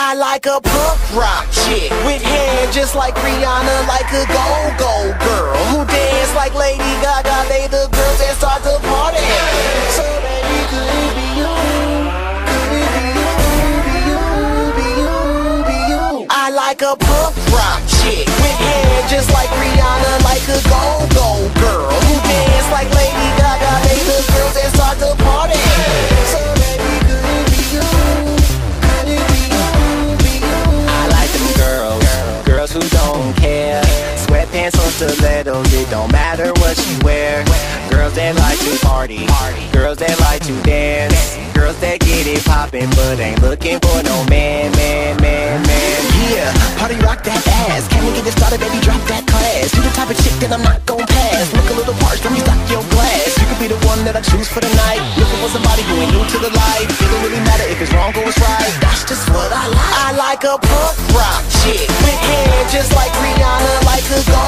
I like a punk rock chick with hair just like Rihanna, like a go-go girl who dance like Lady Gaga. They the girls that start the party. So baby, could it be you? Could it be you? Be you? Be you? Be you? I like a punk rock chick with hair just like Rihanna, like a go-go stilettos, it don't matter what she wear. Girls that like to party, girls that like to dance. Girls that get it poppin', but ain't looking for no man, man, man, man. Yeah, party rock that ass. Can we get it started, baby? Drop that class. You the type of chick that I'm not gon' pass. Look a little parched, let me stock your glass. You could be the one that I choose for the night. Looking for somebody who ain't new to the life. It don't really matter if it's wrong or it's right. That's just what I like. I like a punk rock chick with hair just like Rihanna, like a go-go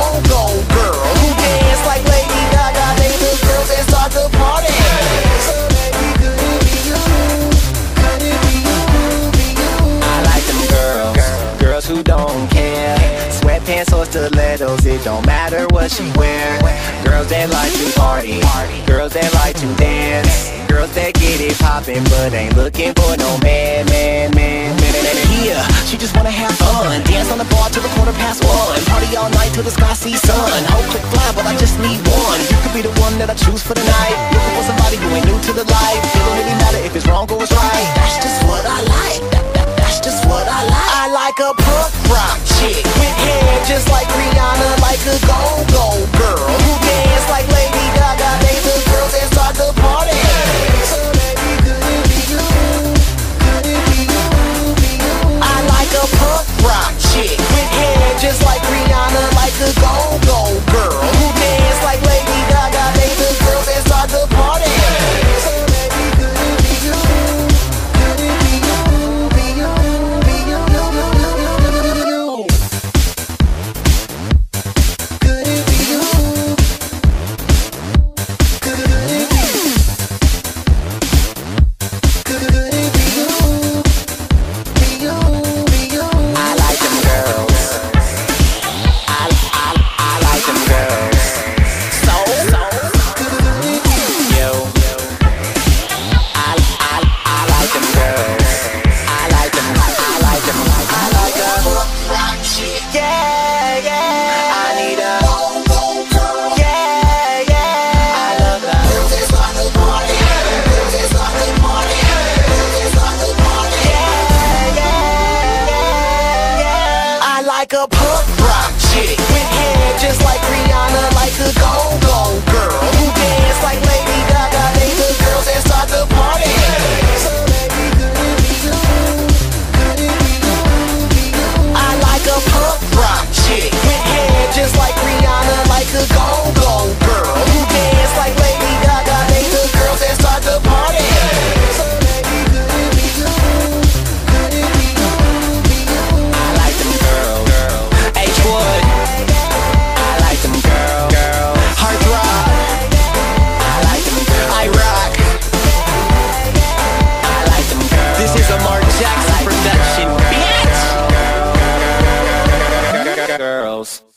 stilettos, it don't matter what she wear. Girls that like to party, girls that like to dance. Girls that get it poppin', but ain't looking for no man, man, man, man, man, man. Yeah, she just wanna have fun. Dance on the bar till the quarter past one. Party all night till the sky sees sun. Whole click fly, but I just need one. You could be the one that I choose for the night. Looking for somebody who ain't new to the life. Rihanna, like like a punk rock chick. With hair just like Rihanna, like a go-go girl sex production, bitch! Girls.